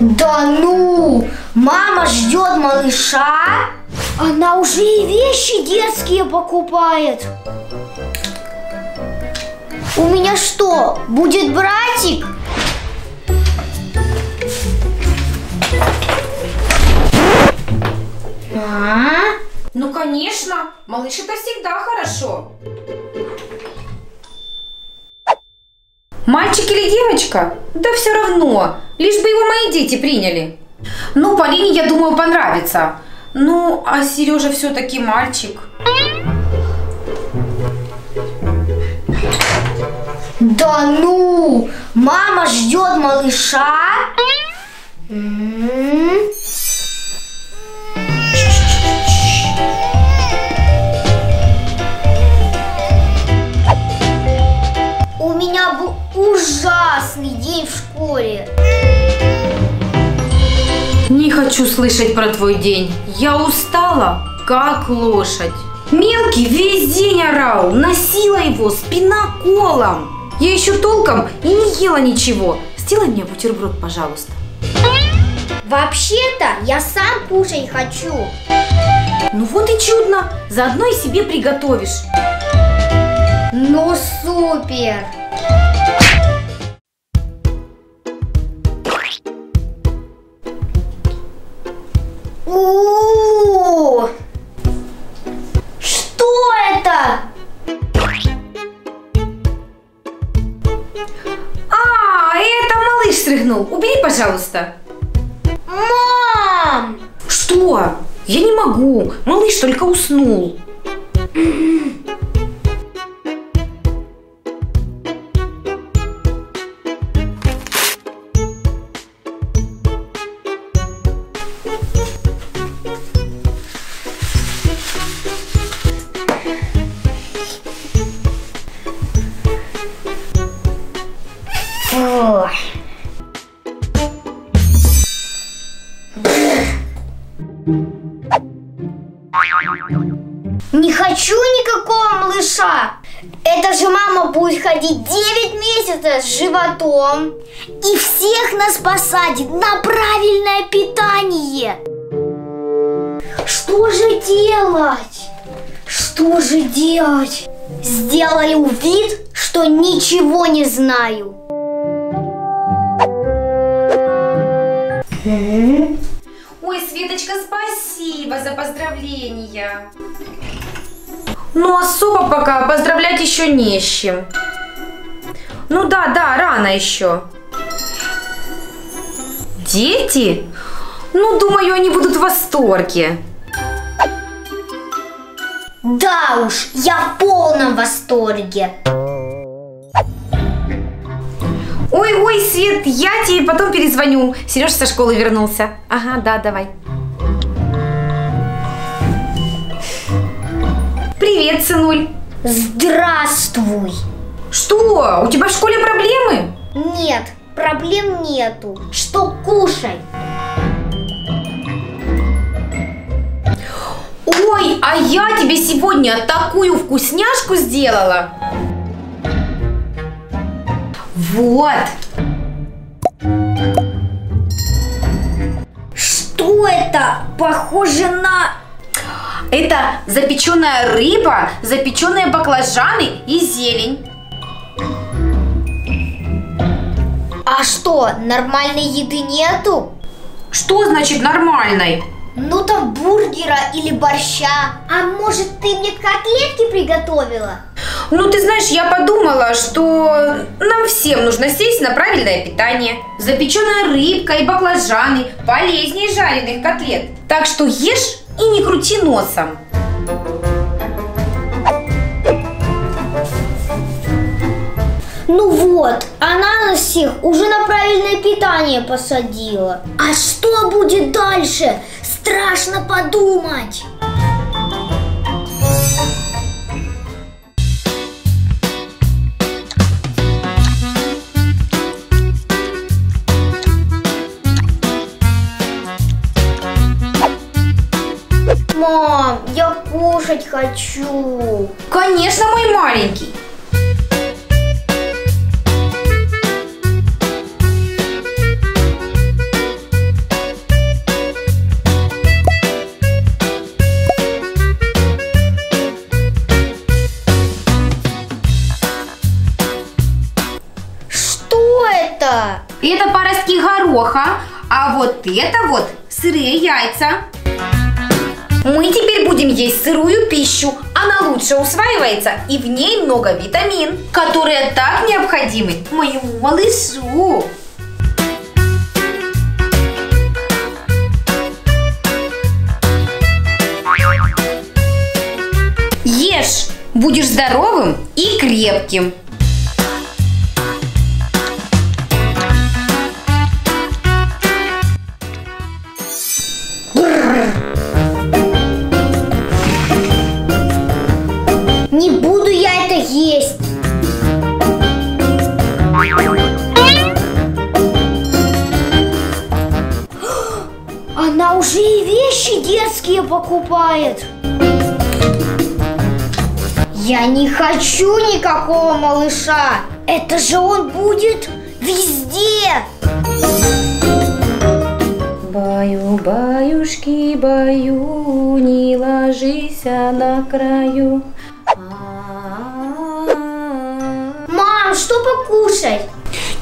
Да ну! Мама ждет малыша? Она уже и вещи детские покупает. У меня что, будет братик? А? Ну, конечно, малыш это всегда хорошо. Мальчик или девочка? Да все равно, лишь бы его мои дети приняли. Ну, Полине, я думаю, понравится. Ну, а Сережа все-таки мальчик. Да ну! Мама ждет малыша? М. У хочу слышать про твой день. Я устала, как лошадь. Мелкий весь день орал, носила его спина колом. Я еще толком и не ела ничего. Сделай мне бутерброд, пожалуйста. Вообще-то я сам кушать хочу. Ну вот и чудно, заодно и себе приготовишь. Ну супер! Срыгнул. Убери, пожалуйста. Мам! Что? Я не могу. Малыш только уснул. Не хочу никакого малыша. Это же мама будет ходить 9 месяцев с животом и всех нас посадит на правильное питание. Что же делать? Что же делать? Сделаю вид, что ничего не знаю. Ой, Светочка, спасибо за поздравления. Ну, особо пока поздравлять еще не с чем. Ну да, да, рано еще. Дети? Ну, думаю, они будут в восторге. Да уж, я в полном восторге. Ой, ой, Свет, я тебе потом перезвоню. Сереж со школы вернулся. Ага, да, давай. Привет, сынуль. Здравствуй. Что, у тебя в школе проблемы? Нет, проблем нету. Что кушай? Ой, а я тебе сегодня такую вкусняшку сделала. Вот. Что это? Похоже на... Это запеченная рыба, запеченные баклажаны и зелень. А что, нормальной еды нету? Что значит нормальной? Ну там бургера или борща. А может ты мне котлетки приготовила? Ну, ты знаешь, я подумала, что нам всем нужно сесть на правильное питание. Запеченная рыбка и баклажаны полезнее жареных котлет. Так что ешь и не крути носом. Ну вот, она нас всех уже на правильное питание посадила. А что будет дальше? Страшно подумать. Мам, я кушать хочу. Конечно, мой маленький. это? Это поростки гороха, а вот это вот сырые яйца. Мы теперь будем есть сырую пищу. Она лучше усваивается и в ней много витамин, которые так необходимы моему малышу. Ешь, будешь здоровым и крепким. Уже и вещи детские покупает. Я не хочу никакого малыша. Это же он будет везде. Баю, баюшки, баю, не ложись на краю. Мам, что покушать?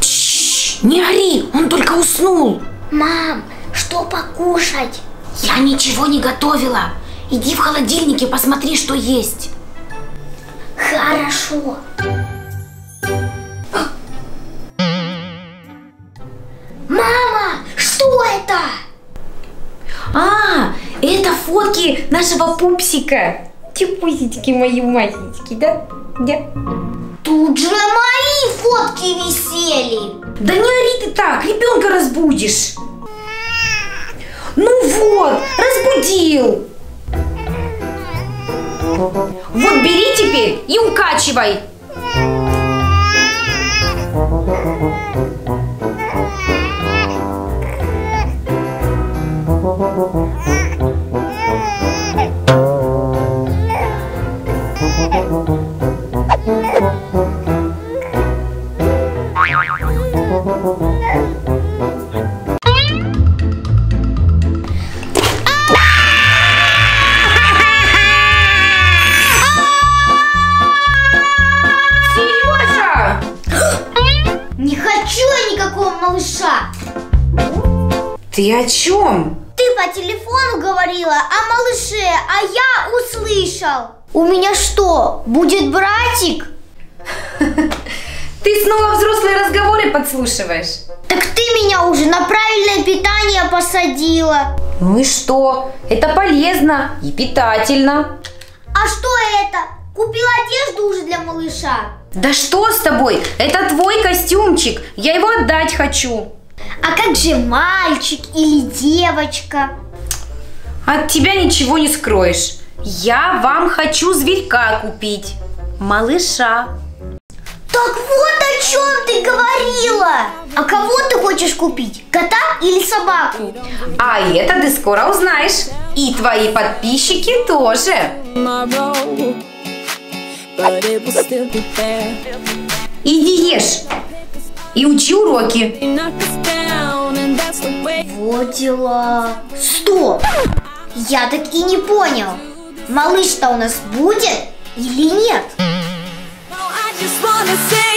Чш, не ори, он только уснул. Мам, что покушать? Я ничего не готовила. Иди в холодильнике, посмотри, что есть. Хорошо. Мама, что это? А, это фотки нашего пупсика. Типусечки мои маленькие, да? Да. Тут же мои фотки висели. Да не ори ты так, ребенка разбудишь. Ну вот, разбудил. Вот бери теперь и укачивай. Сережа! Малыша. Ты о чем? Ты по телефону говорила о малыше, а я услышал. У меня что, будет братик? Ты снова взрослые разговоры подслушиваешь. Так ты меня уже на правильное питание посадила. Ну и что? Это полезно и питательно. А что это? Купила одежду уже для малыша. Да что с тобой? Это твой костюмчик. Я его отдать хочу. А как же мальчик или девочка? От тебя ничего не скроешь. Я вам хочу зверька купить. Малыша. Так вот о чем ты говорила. А кого ты хочешь купить? Кота или собаку? А это ты скоро узнаешь. И твои подписчики тоже. Иди ешь. И учи уроки. Вот дела. Стоп! Я так и не понял. Малыш-то у нас будет или нет? I just wanna say